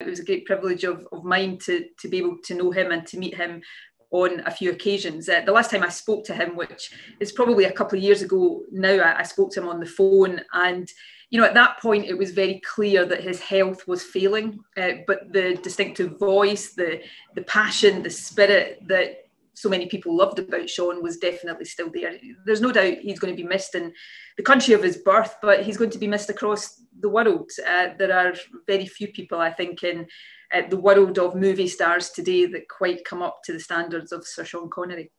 It was a great privilege of, of mine to, to be able to know him and to meet him on a few occasions. Uh, the last time I spoke to him, which is probably a couple of years ago now, I, I, spoke to him on the phone. And, you know, at that point, it was very clear that his health was failing. Uh, but the distinctive voice, the, the passion, the spirit that so many people loved about Sean was definitely still there. There's no doubt he's going to be missed in the country of his birth, but he's going to be missed across the world. Uh, there are very few people, I think, in uh, the world of movie stars today that quite come up to the standards of Sir Sean Connery.